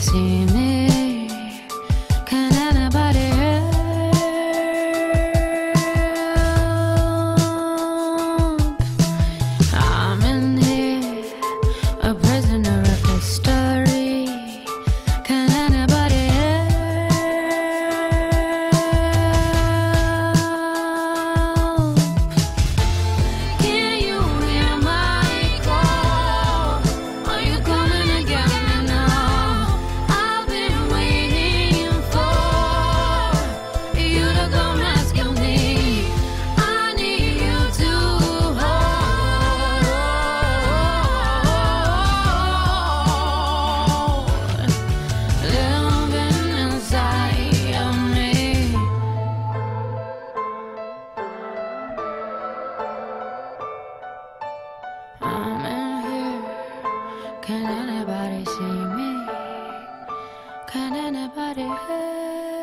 si me Can anybody see me? Can anybody hear?